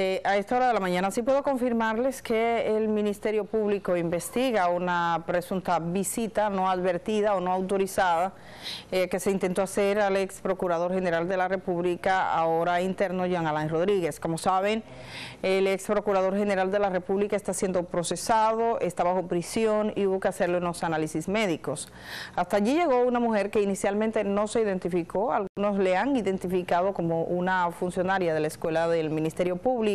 Eh, a esta hora de la mañana sí puedo confirmarles que el Ministerio Público investiga una presunta visita no advertida o no autorizada eh, que se intentó hacer al ex Procurador General de la República, ahora interno, Jean Alain Rodríguez. Como saben, el ex Procurador General de la República está siendo procesado, está bajo prisión y hubo que hacerle unos análisis médicos. Hasta allí llegó una mujer que inicialmente no se identificó, algunos le han identificado como una funcionaria de la Escuela del Ministerio Público,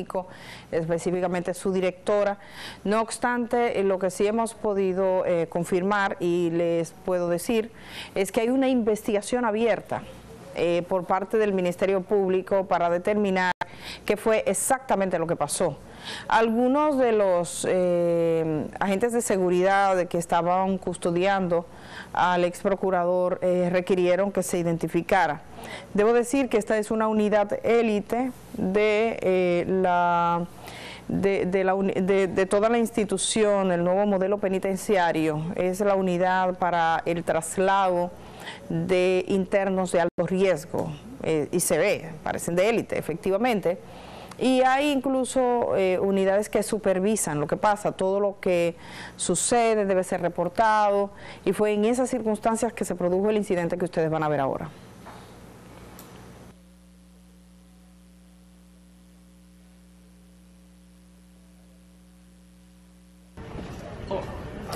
específicamente su directora. No obstante, eh, lo que sí hemos podido eh, confirmar y les puedo decir es que hay una investigación abierta eh, por parte del Ministerio Público para determinar qué fue exactamente lo que pasó. Algunos de los agentes de seguridad que estaban custodiando al ex procurador requirieron que se identificara. Debo decir que esta es una unidad élite de eh, la... De, toda la institución, el nuevo modelo penitenciario, es la unidad para el traslado de internos de alto riesgo, y se ve, parecen de élite, efectivamente. Y hay incluso eh, unidades que supervisan lo que pasa, todo lo que sucede debe ser reportado, y fue en esas circunstancias que se produjo el incidente que ustedes van a ver ahora.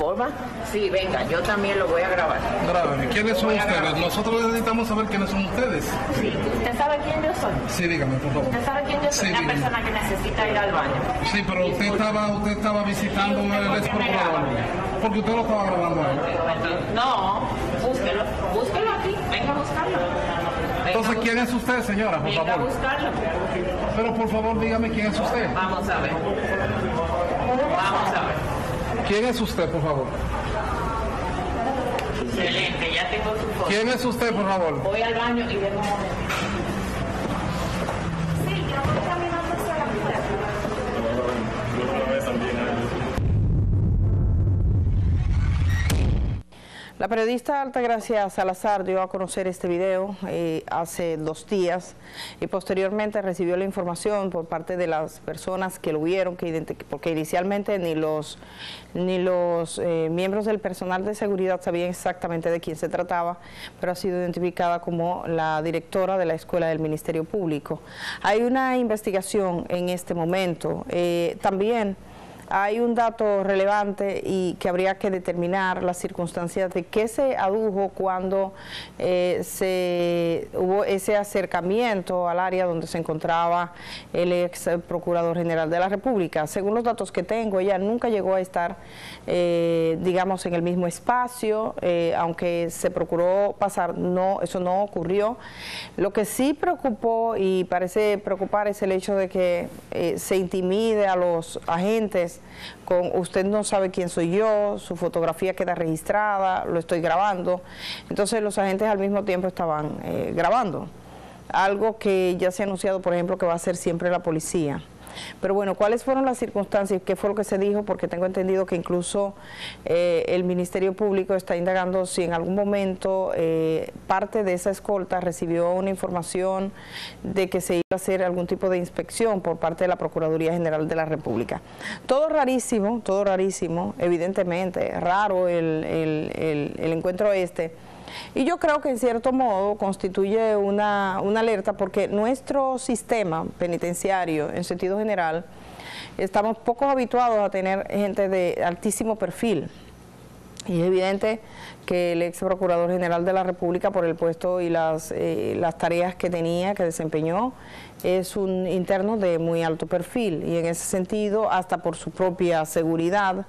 ¿Forma? Sí, venga, yo también lo voy a grabar. ¿Quiénes son ustedes? Nosotros necesitamos saber quiénes son ustedes. Sí, ¿usted sabe quién yo soy? Sí, dígame, por favor. ¿Usted sabe quién yo soy? Una persona que necesita ir al baño. Sí, pero usted estaba, usted estaba visitando sí, al ex procurador. Porque usted lo estaba grabando ahí. No, búsquelo, búsquelo aquí, venga a buscarlo. Entonces, ¿quién es usted, señora, por favor? buscarlo. Pero por favor, dígame quién es usted. Vamos a ver. Vamos a ver. ¿Quién es usted, por favor? Excelente, ya tengo su foto. ¿Quién es usted, por favor? Voy al baño y vengo un momento. La periodista Altagracia Salazar dio a conocer este video eh, hace dos días y posteriormente recibió la información por parte de las personas que lo vieron, que porque inicialmente ni los, ni los eh, miembros del personal de seguridad sabían exactamente de quién se trataba, pero ha sido identificada como la directora de la Escuela del Ministerio Público. Hay una investigación en este momento. Eh, también hay un dato relevante y que habría que determinar las circunstancias de qué se adujo cuando eh, se hubo ese acercamiento al área donde se encontraba el ex procurador general de la República. Según los datos que tengo, ella nunca llegó a estar, eh, digamos, en el mismo espacio, eh, aunque se procuró pasar, no, eso no ocurrió. Lo que sí preocupó y parece preocupar es el hecho de que se intimide a los agentes con usted no sabe quién soy yo, su fotografía queda registrada, lo estoy grabando. Entonces los agentes al mismo tiempo estaban eh, grabando. Algo que ya se ha anunciado, por ejemplo, que va a hacer siempre la policía. Pero bueno, ¿cuáles fueron las circunstancias? ¿Qué fue lo que se dijo? Porque tengo entendido que incluso eh, el Ministerio Público está indagando si en algún momento eh, parte de esa escolta recibió una información de que se iba a hacer algún tipo de inspección por parte de la Procuraduría General de la República. Todo rarísimo, todo rarísimo, evidentemente, raro el, el encuentro este y yo creo que en cierto modo constituye una, alerta porque nuestro sistema penitenciario, en sentido general, estamos poco habituados a tener gente de altísimo perfil. Y es evidente que el ex procurador general de la República, por el puesto y las, eh, las tareas que tenía, que desempeñó, es un interno de muy alto perfil. Y en ese sentido, hasta por su propia seguridad,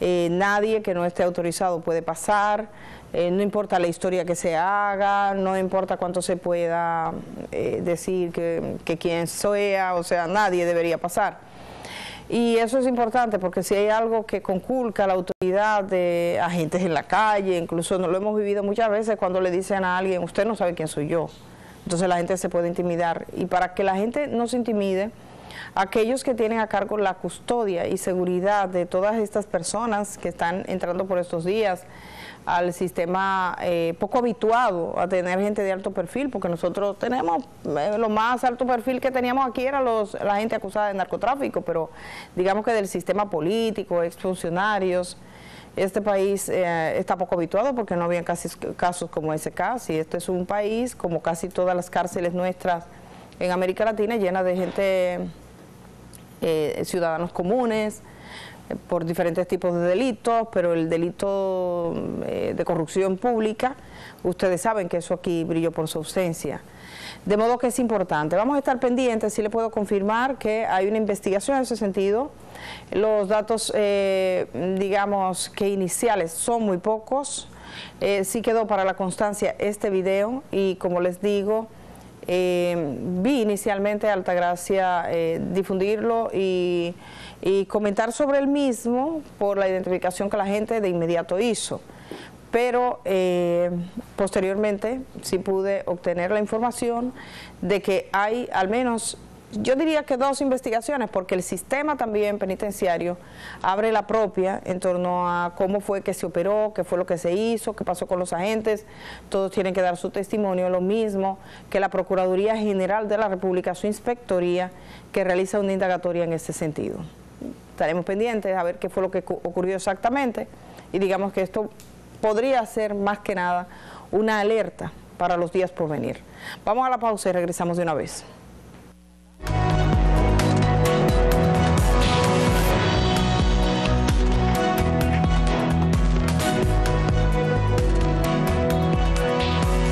eh, nadie que no esté autorizado puede pasar. Eh, no importa la historia que se haga, no importa cuánto se pueda eh, decir que, que quien sea, o sea, nadie debería pasar. Y eso es importante porque si hay algo que conculca la autoridad de agentes en la calle, incluso no lo hemos vivido muchas veces cuando le dicen a alguien, usted no sabe quién soy yo. Entonces la gente se puede intimidar. Y para que la gente no se intimide, aquellos que tienen a cargo la custodia y seguridad de todas estas personas que están entrando por estos días, al sistema eh, poco habituado a tener gente de alto perfil, porque nosotros tenemos eh, lo más alto perfil que teníamos aquí era los, la gente acusada de narcotráfico, pero digamos que del sistema político, exfuncionarios, este país eh, está poco habituado porque no habían casi casos como ese caso y este es un país, como casi todas las cárceles nuestras en América Latina, llena de gente, ciudadanos comunes, por diferentes tipos de delitos, pero el delito eh, de corrupción pública, ustedes saben que eso aquí brilló por su ausencia. De modo que es importante. Vamos a estar pendientes, si le puedo confirmar que hay una investigación en ese sentido. Los datos, eh, digamos que iniciales, son muy pocos. Eh, sí quedó para la constancia este video y como les digo, vi inicialmente a Altagracia difundirlo y y comentar sobre el mismo por la identificación que la gente de inmediato hizo. Pero eh, posteriormente sí pude obtener la información de que hay al menos yo diría que dos investigaciones, porque el sistema también penitenciario abre la propia en torno a cómo fue que se operó, qué fue lo que se hizo, qué pasó con los agentes, todos tienen que dar su testimonio, lo mismo que la Procuraduría General de la República, su inspectoría, que realiza una indagatoria en ese sentido estaremos pendientes a ver qué fue lo que ocurrió exactamente y digamos que esto podría ser más que nada una alerta para los días por venir. Vamos a la pausa y regresamos de una vez.